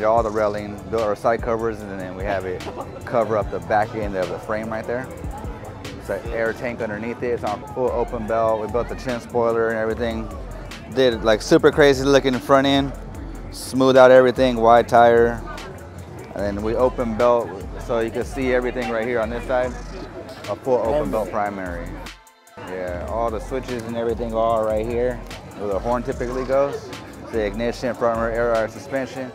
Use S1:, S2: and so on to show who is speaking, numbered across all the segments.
S1: eliminated all the railing, built our side covers, and then we have it cover up the back end of the frame right there. It's an air tank underneath it. It's on full open belt. We built the chin spoiler and everything. Did like super crazy looking front end. Smooth out everything, wide tire. And then we open belt so you can see everything right here on this side. A full open belt primary. Yeah, all the switches and everything are right here where the horn typically goes. The ignition, front rear air suspension.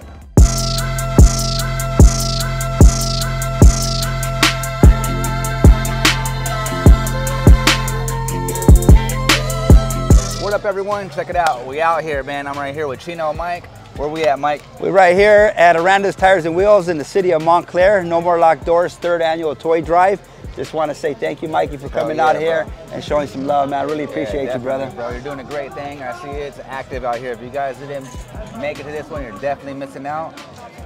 S1: Up everyone? Check it out. We out here, man. I'm right here with Chino Mike. Where we at, Mike?
S2: We're right here at Aranda's Tires and Wheels in the city of Montclair. No More Locked Doors, third annual toy drive. Just want to say thank you, Mikey, for oh, coming
S1: yeah,
S2: out here
S1: bro.
S2: and showing some love, man. I really appreciate
S1: Yeah,
S2: you, brother.
S1: Bro, you're doing a great thing. I see it's active out here. If you guys didn't make it to this one, you're definitely missing out.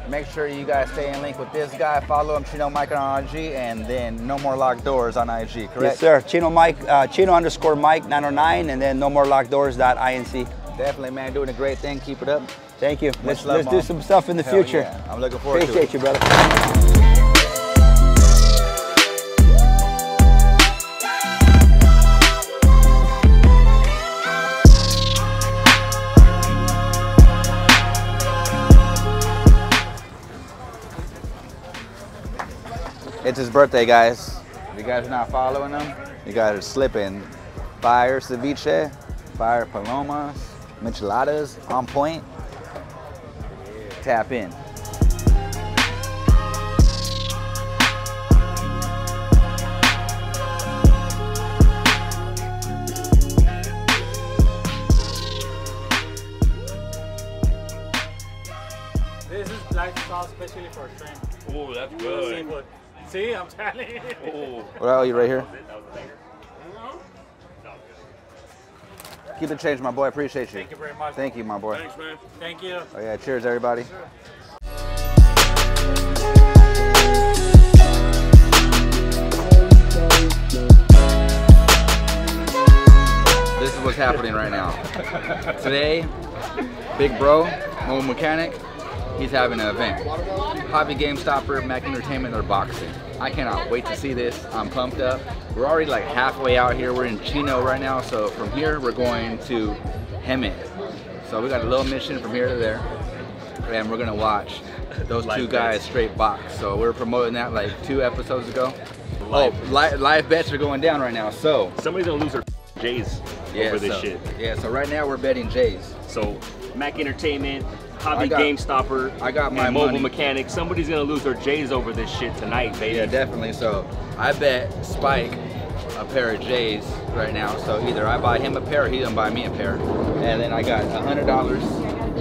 S1: Make sure you guys stay in link with this guy. Follow him, Chino Mike on IG, and then No More Locked Doors on IG, correct?
S2: Yes, sir. Chino Mike, uh, Chino underscore Mike 909, and then no more locked Doors inc.
S1: Definitely, man. Doing a great thing. Keep it up.
S2: Thank you. Let's,
S1: love,
S2: let's do some stuff in the
S1: Hell
S2: future.
S1: yeah. I'm looking forward
S2: Appreciate
S1: to it.
S2: Appreciate you, brother.
S1: His birthday, guys. If you guys are not following him, you guys are slipping. Fire ceviche, fire palomas, micheladas on point. Tap in.
S3: This is black sauce especially for shrimp.
S4: Oh, that's good.
S3: seafood. See, I'm telling you.
S4: Oh,
S1: What are you right here? Keep it change, my boy. Appreciate you.
S3: Thank you very much.
S1: Thank you, my boy.
S4: thanks, man.
S3: Thank you.
S1: Oh yeah, cheers everybody. This is what's happening right now. Today, Big Bro, mobile mechanic, he's having an event. Hobby Game Stopper, Mac Entertainment, or boxing. I cannot wait to see this. I'm pumped up. We're already like halfway out here. We're in Chino right now, so from here we're going to Hemet. So we got a little mission from here to there, and we're gonna watch those two guys
S4: bets.
S1: straight box. So we're promoting that like two episodes ago.
S4: Live.
S1: oh, li- live bets are going down right now. So
S4: Somebody's gonna lose their J's
S1: yeah,
S4: over this
S1: so,
S4: shit.
S1: Yeah, so right now we're betting Jays.
S4: So, Mac Entertainment, Hobby
S1: got-
S4: Game Stopper,
S1: I got my
S4: Mobile
S1: money.
S4: Mechanic. Somebody's gonna lose their J's over this shit tonight, baby.
S1: Yeah, definitely. So I bet Spike a pair of J's right now. So either I buy him a pair or he gonna buy me a pair. And then I got a hundred dollars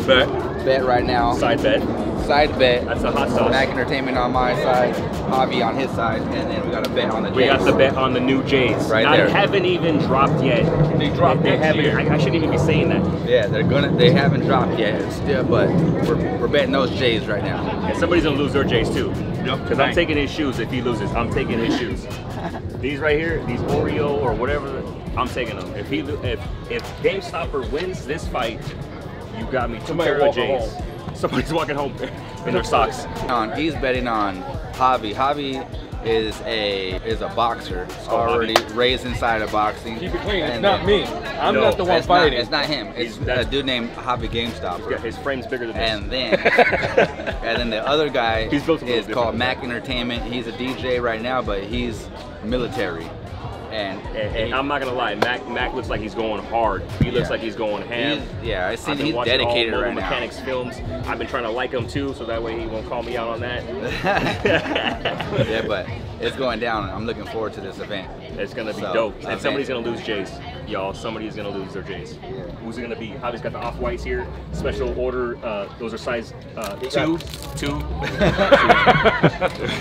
S4: Bet.
S1: bet right now.
S4: Side bet.
S1: Side bet.
S4: That's a hot sauce.
S1: Mac Entertainment on my side, Hobby on his side, and then we got a bet on the J's.
S4: We got the bet on the new J's.
S1: Right
S4: Not,
S1: there.
S4: haven't even dropped yet.
S1: They dropped
S4: They
S1: next
S4: haven't.
S1: year.
S4: I, I shouldn't even be saying that.
S1: Yeah, they're gonna. They haven't dropped yet, still, but we're, we're betting those J's right now.
S4: And somebody's gonna lose their J's too.
S1: Yep.
S4: Because I'm taking his shoes if he loses. I'm taking his shoes. these right here, these Oreo or whatever, I'm taking them. If he, lo- if if GameStopper wins this fight, you got me two
S5: Somebody
S4: pair of
S5: walking
S4: J's. Somebody's walking home in their socks.
S1: On he's betting on Javi. Javi is a is a boxer
S4: called oh,
S1: already
S4: Hobby.
S1: raised inside of boxing.
S5: Keep it clean. It's not me. I'm
S4: No,
S5: not the one
S1: It's not,
S5: fighting.
S1: it's not him. It's a dude named Javi GameStop.
S4: His frame's bigger than this.
S1: And then, and then the other guy
S4: He's built
S1: is called
S4: different.
S1: Mac Entertainment. He's a DJ right now, but he's military. And,
S4: And, and I'm not gonna lie, Mac Mac looks like he's going hard. He looks
S1: Yeah.
S4: like he's going ham.
S1: he's, yeah, I
S4: been
S1: he's dedicated
S4: all
S1: right
S4: Mobile
S1: now.
S4: Mechanics films. I've been trying to like him too, so that way he won't call me out on that.
S1: yeah, but it's going down. I'm looking forward to this event.
S4: It's gonna be
S1: So,
S4: dope.
S1: event.
S4: And somebody's gonna lose Jays. Y'all, somebody's gonna lose their Jays. Who's it gonna be? Hobby's got the off whites here. Special order. Uh, those are size uh, two, two.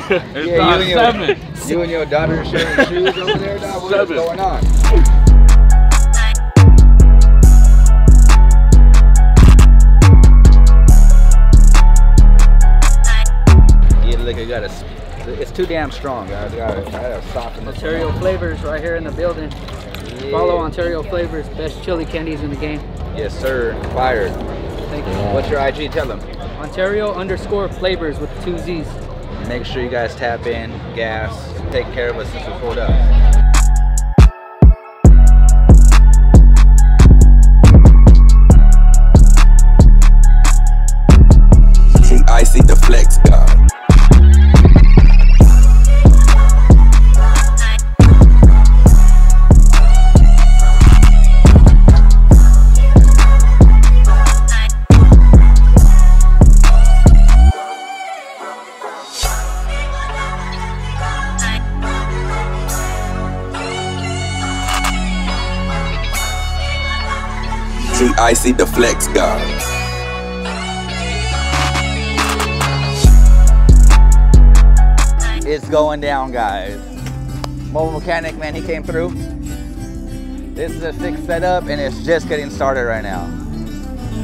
S1: Yeah, you, and your,
S5: seven.
S1: you and your daughter sharing shoes over there, dog? What is
S4: Seven.
S1: going on? Yeah, look, you gotta. It's too damn strong, guys. I gotta, I gotta soften this.
S6: Ontario Flavors right here in the building.
S1: Yeah.
S6: Follow Ontario Flavors, best chili candies in the game.
S1: Yes, sir. Fired.
S6: Thank you.
S1: What's your IG? Tell them.
S6: Ontario underscore flavors with two Z's.
S1: Make sure you guys tap in, gas, take care of us since we pulled up.
S5: T-I-C the flex god. T-I-C the flex god.
S1: It's going down, guys. Mobile mechanic, man, he came through. This is a six setup, and it's just getting started right now.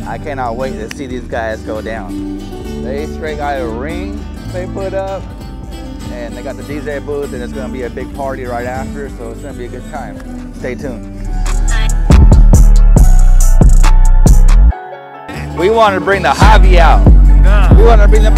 S1: I cannot wait to see these guys go down. They straight got a ring they put up, and they got the DJ booth, and it's gonna be a big party right after, so it's gonna be a good time. Stay tuned. We want to bring the Javi out. We want to bring the.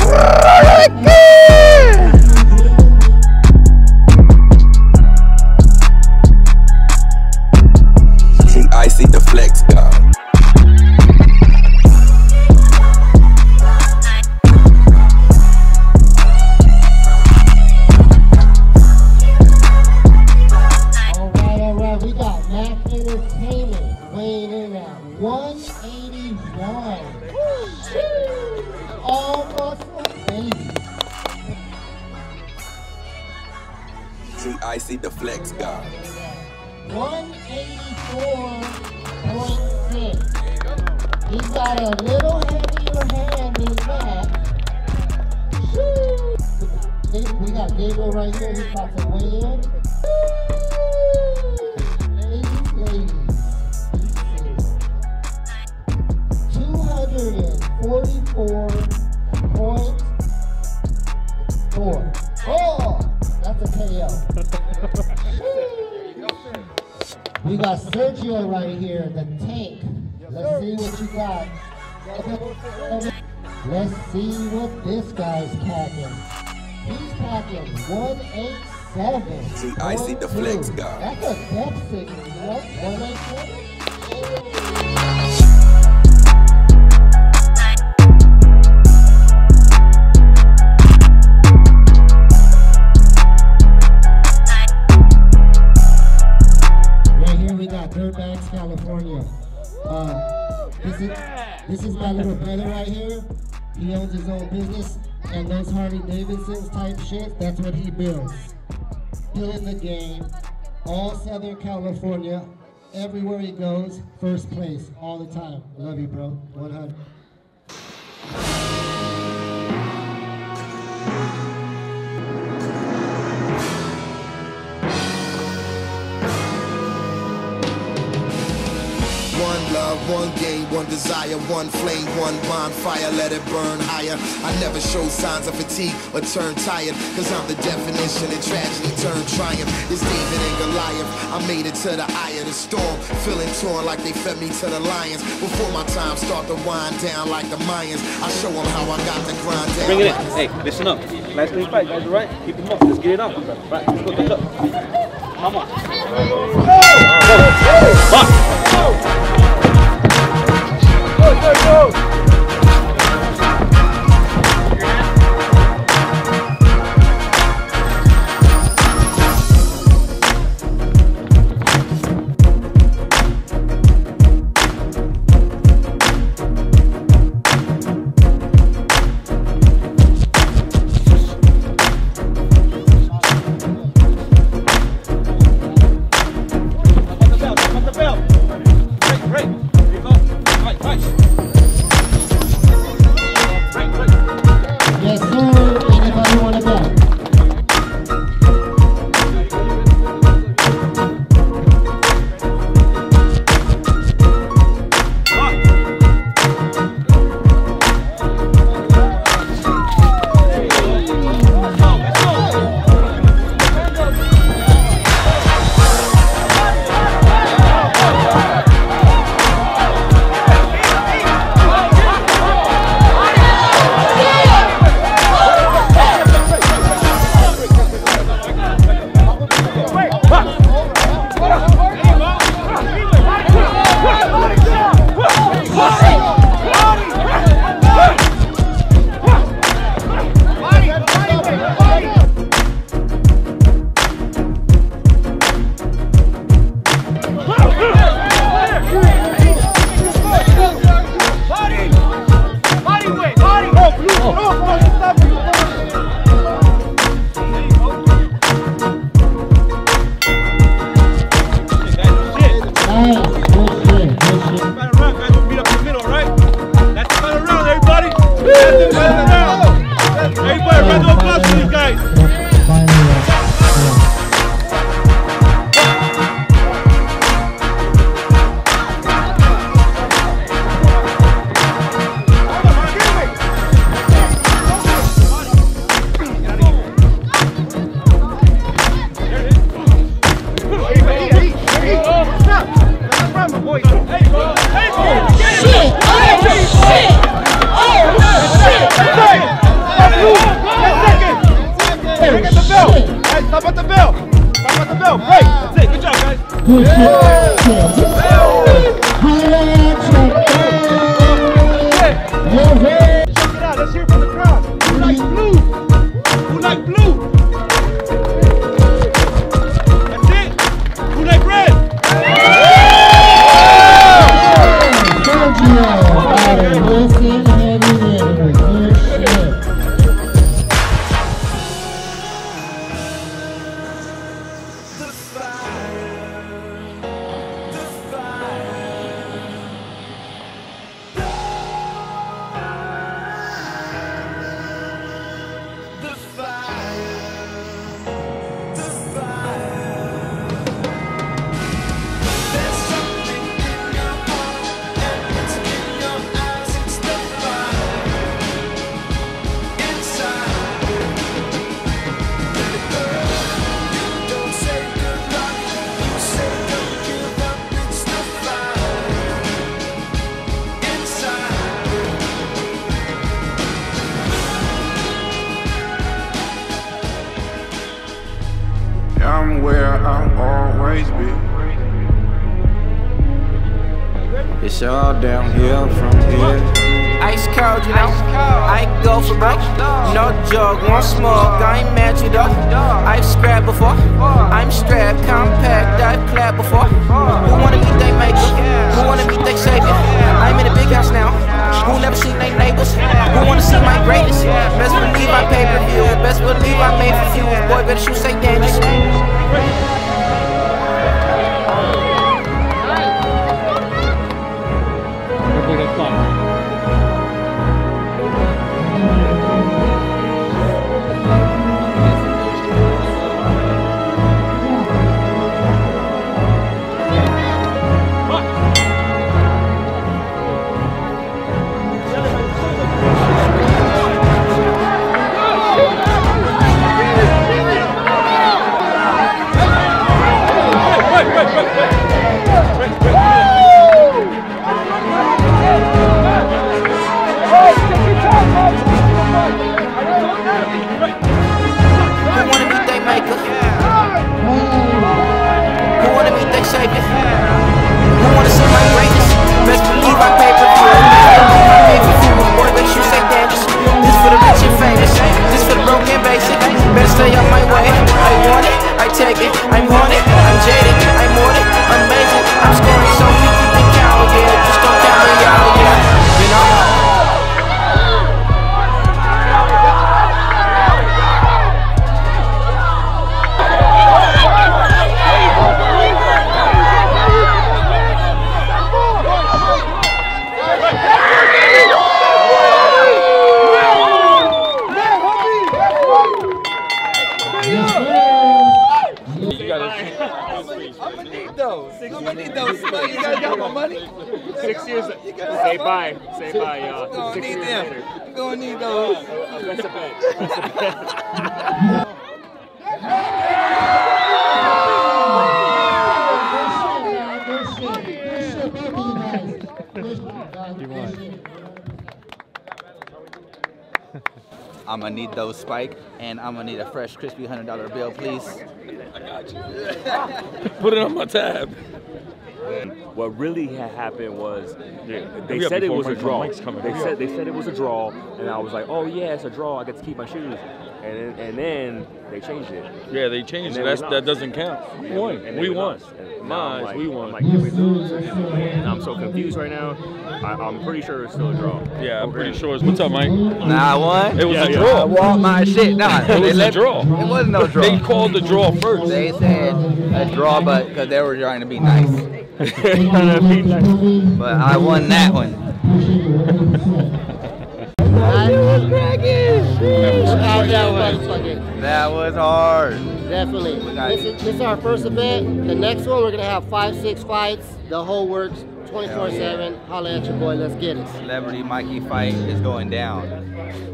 S7: Got right here, the tank. Let's see what you got. Let's see what this guy's packing. He's packing 187.
S5: See, I see the flex guy.
S7: That's a death signal, you know? 187. Little brother right here. He owns his own business, and those Harley Davidsons type shit, that's what he builds. Killing the game, all Southern California, everywhere he goes, first place all the time. Love you, bro. 100.
S8: One one game, one desire, one flame, one bonfire, let it burn higher. I never show signs of fatigue or turn tired, cause I'm the definition of tragedy turned triumph. It's David and Goliath. I made it to the eye of the storm, feeling torn like they fed me to the lions. Before my time start to wind down like the Mayans, I show them how I got the grind down.
S9: Bring it in. Hey, listen up. Nice clean fight, guys. All right? Keep them up. Let's get it on. Right, let's go. Get up. Come on. Go. Come on. Up on
S7: Shit. Oh, shit. Oh, shit. Hey.
S9: Get the bill. Hey, stop at the bell. Stop at the bell. Great, That's it.
S7: Good job,
S10: guys. Good yeah. Always be. It's all downhill from here.
S11: Ice cold, you know. I go for broke. No joke, one smoke. I ain't mad you though. I've scrapped before. I'm strapped, compact. I've clapped before. Who wanna meet they maker? Who wanna meet they savior? I'm in a big house now. Who never seen they neighbors? Who wanna see my greatness? Best believe I pay per view. Best believe I made for views. Boy, better shoot say dangerous.
S4: Six years. Say bye. Say bye, y'all. Six years later.
S11: gonna need those.
S4: Uh, That's a bet. That's a bet.
S7: Good shit, man. Good shit. Good shit, both of you guys. Good shit, guys. Good shit.
S1: I'm gonna need those spike, and I'm gonna need a fresh, crispy hundred dollar bill, please.
S12: Put it on my tab.
S4: What really had happened was they
S12: Hurry
S4: said it was a draw. They
S12: Hurry
S4: said they said it was a draw, and I was like, oh yeah, it's a draw. I get to keep my shoes. And then, and then they changed it.
S12: Yeah, they changed
S4: And
S12: it. That's, that doesn't count. We won.
S4: and
S12: We won.
S4: lost. And now
S12: Nice.
S4: like-
S12: We won.
S4: I'm like, did we lose? And I'm so confused right now. I, I'm pretty sure it's still a draw.
S12: Yeah, I'm pretty sure. it's- What's up, Mike?
S1: Nah, I won.
S12: It was
S4: Yeah,
S12: a
S4: yeah.
S12: draw.
S1: I want my shit. Nah,
S12: It
S1: they
S12: was a draw.
S1: It wasn't no draw.
S12: They called the draw first.
S1: They said a draw, but because they were trying to be nice. But I won that one. That was hard.
S7: Definitely.
S1: got-
S7: This is, this is our first event. The next one, we're going to have five, six fights. The whole works 24 7. Holla at your boy. Let's get it.
S1: Celebrity Mikey fight is going down.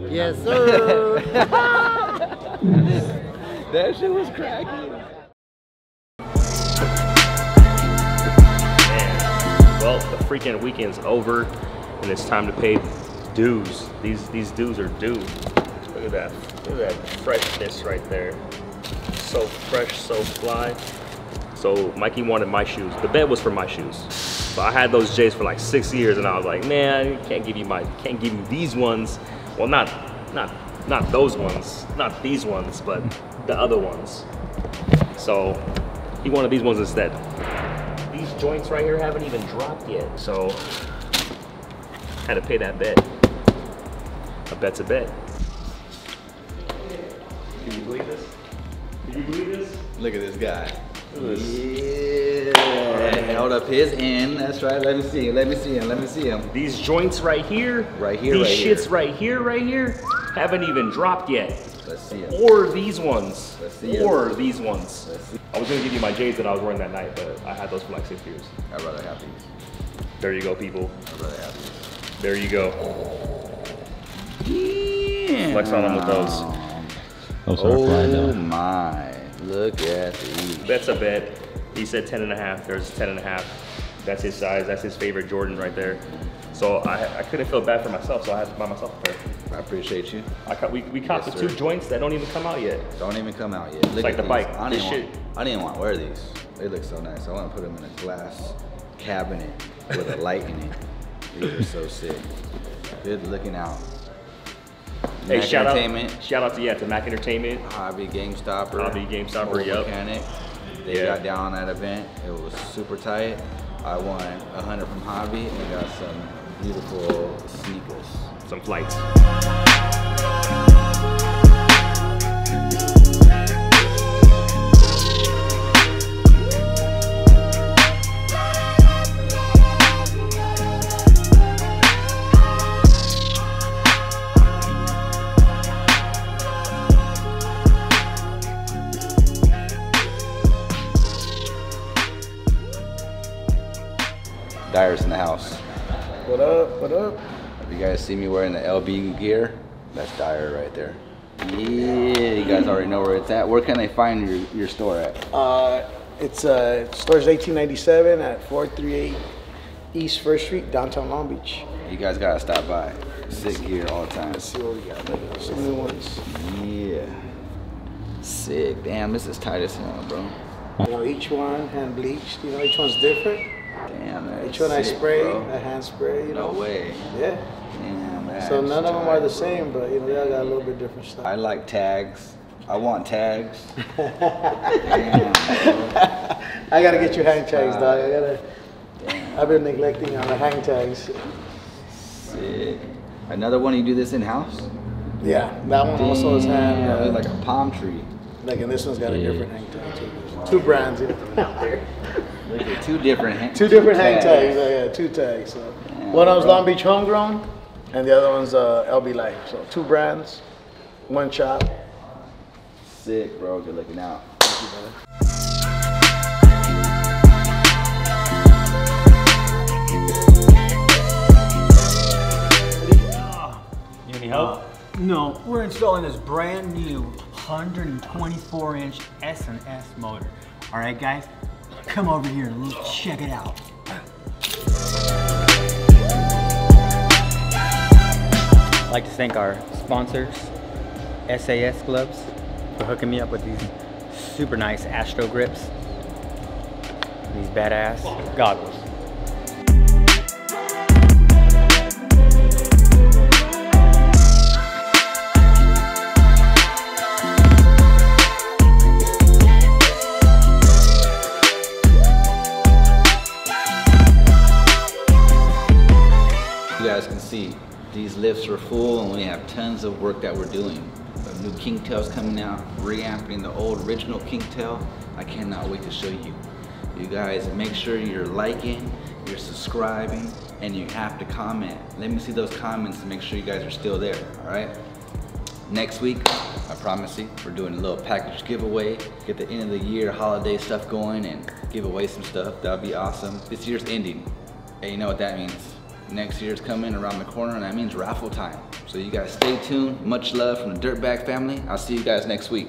S7: Yes, sir.
S1: That shit was cracking.
S4: Freaking weekend's over, and it's time to pay dues. These these dues are due. Look at that. Look at that freshness right there. So fresh, so fly. So Mikey wanted my shoes. The bed was for my shoes. But I had those J's for like six years, and I was like, man, can't give you my, can't give you these ones. Well, not, not, not those ones, not these ones, but the other ones. So he wanted these ones instead. These joints right here haven't even dropped yet, so had to pay that bet. A bet's a bet. Can you believe this? Can you believe this?
S1: Look at this guy.
S4: Look.
S1: Yeah, held up his end. That's right. Let me see him. Let me see him. Let me see him.
S4: These joints right here,
S1: Right here,
S4: these
S1: right here.
S4: shits right here, right here, haven't even dropped yet.
S1: Let's see him.
S4: Or these ones.
S1: Let's see 'em.
S4: or these ones.
S1: Let's see.
S4: I was gonna give you my J's that I was wearing that night, but I had those for like six years.
S1: I'd rather have these.
S4: There you go, people.
S1: I'd rather have these.
S4: There you go.
S1: Yeah.
S4: Flex on them with those.
S1: Oh my. Look at these.
S4: That's a bet. He said 10 and a half. There's 10 and a half. That's his size. That's his favorite Jordan right there. So I, I couldn't feel bad for myself, so I had to buy myself a pair.
S1: I appreciate you.
S4: I we, we caught
S1: Yes,
S4: the two
S1: sir.
S4: joints that don't even come out yet.
S1: Don't even come out yet. Look
S4: like
S1: at
S4: the
S1: these.
S4: bike.
S1: I didn't, want, I didn't want to wear these. They look so nice. I want to put them in a glass cabinet with a light in it. These are so sick. Good looking out.
S4: Hey,
S1: Mac
S4: shout out, shout out to yeah to Mac Entertainment.
S1: Hobby Game Stopper,
S4: Hobby Game Stopper,
S1: Mobile
S4: yup.
S1: Mechanic. They
S4: Yeah.
S1: got down on that event. It was super tight. I won a hundred from Hobby and got some beautiful sneakers.
S4: Some flights.
S1: Dyer's in the house.
S13: What up? What up?
S1: You guys see me wearing the LB gear, that's Dyer right there. Yeah, you guys already know where it's at. Where can they find your, your store at?
S13: Uh, it's uh, stores 1897 at 438 East First Street, downtown Long Beach.
S1: You guys gotta stop by. Sick gear all the time.
S13: Let's see what we got. Some new ones.
S1: Yeah. Sick. Damn, this is tight as hell, bro.
S13: You know, each one hand bleached. You know, each one's different.
S1: Damn, that's
S13: Each one I spray,
S1: bro.
S13: I hand spray. You
S1: No
S13: know.
S1: way.
S13: Yeah.
S1: Damn, that's
S13: So none of them are the same, but you know, they all got a little bit different stuff.
S1: I like tags. I want tags. Damn.
S13: I gotta get you hang tags,
S1: Uh,
S13: dog. I gotta. I've been neglecting on the hang tags.
S1: Sick. Another one, you do this in house?
S13: Yeah, that one also is hand. Uh,
S1: like a palm tree.
S13: like, and this one's got a different hang tag too. Two brands out there.
S1: Look at two different hang
S13: Two different hang tags. Yeah, yeah, two tags. So. One of them's. Long Beach Homegrown, and the other one's uh, LB Life. So two brands, one shop.
S1: Sick, bro. Good looking out.
S14: You need help? No, we're installing this brand new 124 inch S&S motor. All right, guys, come over here and check it out. I'd like to thank our sponsors, SAS Gloves, for hooking me up with these super nice Astro grips. These badass goggles.
S1: These lifts are full and we have tons of work that we're doing. The new Kingtail's coming out, reamping the old original Kingtail. I cannot wait to show you. You guys make sure you're liking, you're subscribing, and you have to comment. Let me see those comments and make sure you guys are still there, all right? Next week, I promise you, we're doing a little package giveaway. Get the end of the year holiday stuff going and give away some stuff. That'll be awesome. This year's ending. And you know what that means. Next year's coming around the corner and that means raffle time. So you guys stay tuned. Much love from the Dirtbag family. I'll see you guys next week.